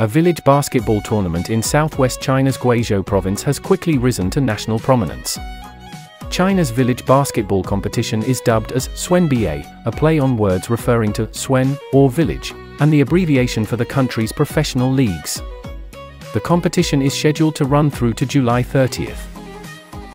A village basketball tournament in southwest China's Guizhou province has quickly risen to national prominence. China's village basketball competition is dubbed as CunBA, a play on words referring to Cun, or village, and the abbreviation for the country's professional leagues. The competition is scheduled to run through to July 30th.